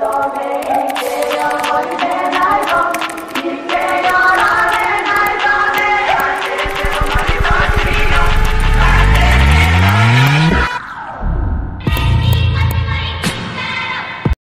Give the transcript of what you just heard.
Gloria.